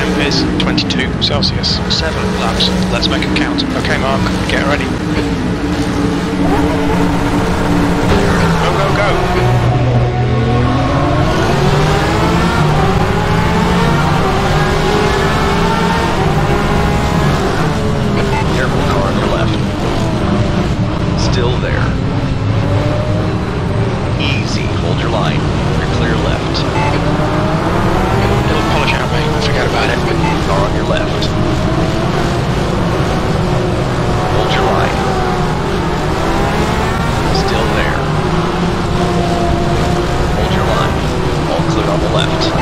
temp is 22 Celsius. Seven laps. Let's make it count. Okay, Mark, get ready. Go, go, go! left.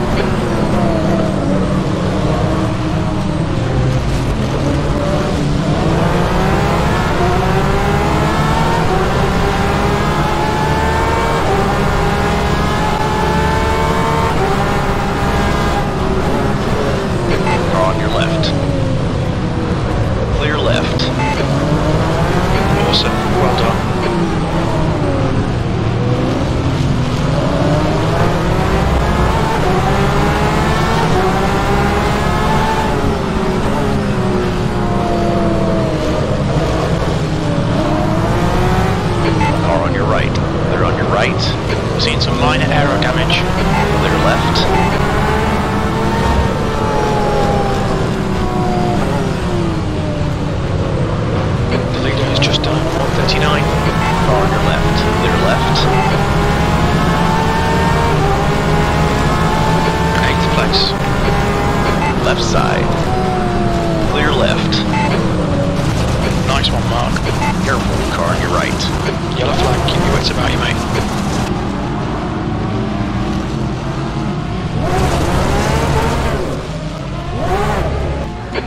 Thank you.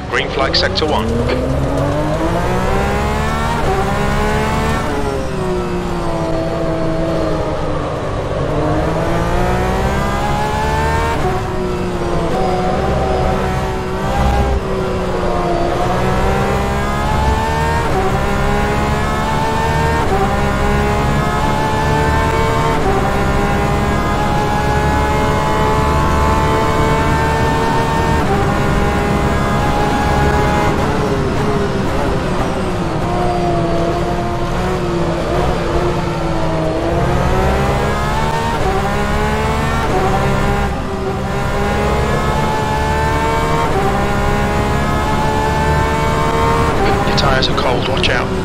Green flag sector one. Watch out.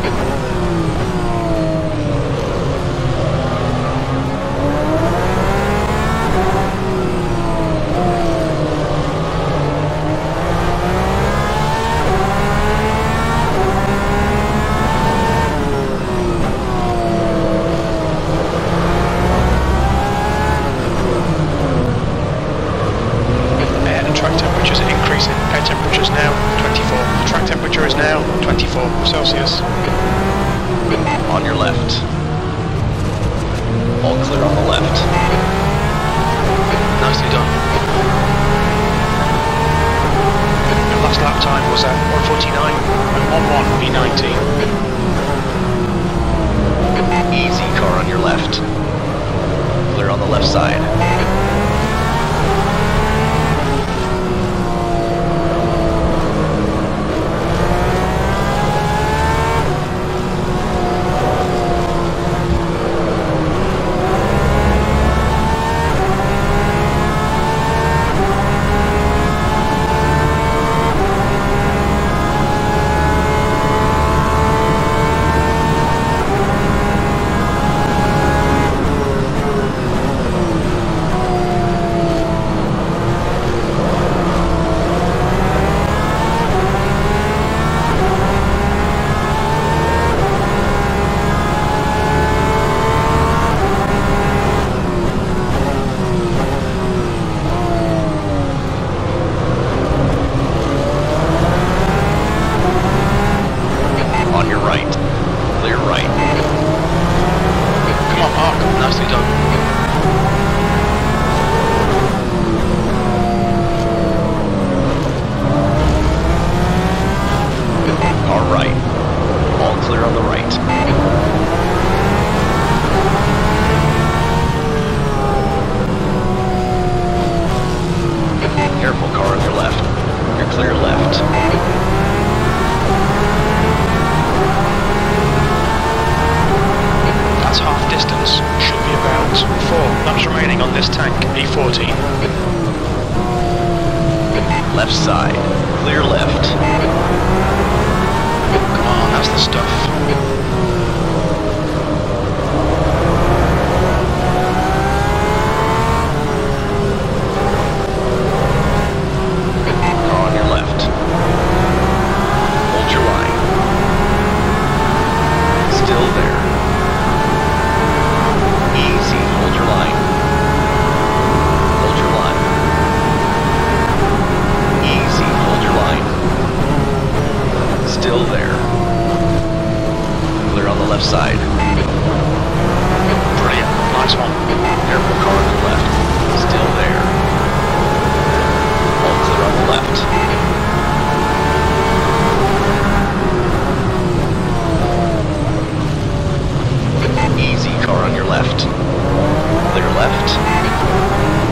40. Left side. Clear left. Come on, that's the stuff. left side. Brilliant. Launch one. Airport car on the left. Still there. All clear on the left. Easy car on your left. Clear left.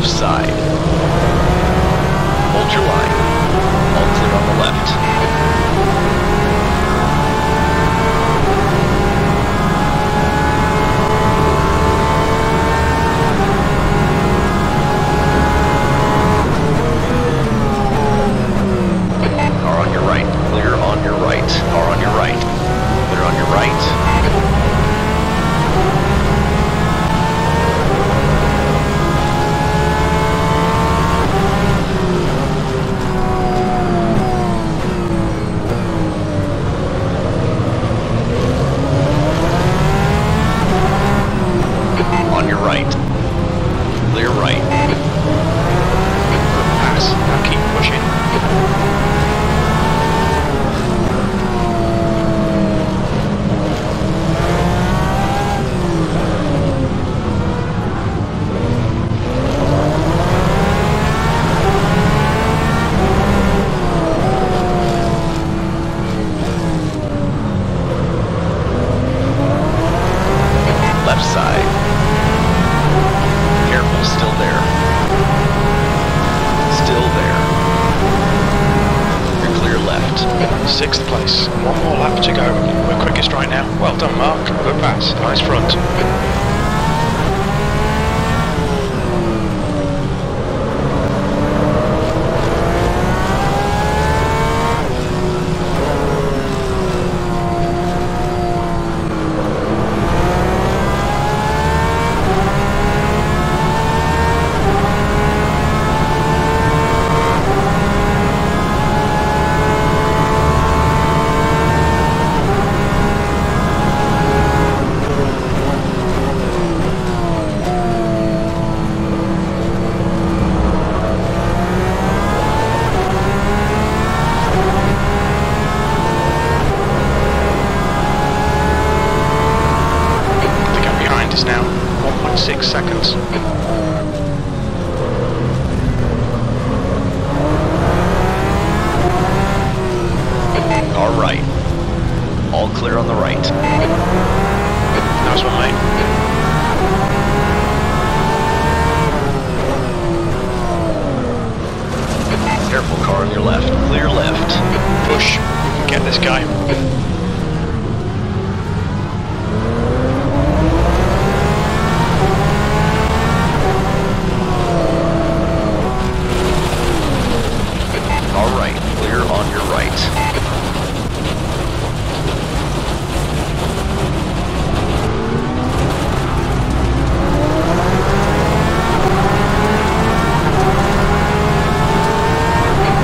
left side. Nice seconds. All right. All clear on the right. Nice one, mate. Careful, car on your left. Clear left. Push. Get this guy. All right. Clear on your right.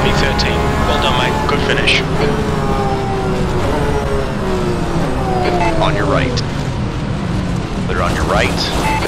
P13. Well done, mate. Good finish. On your right. Clear on your right.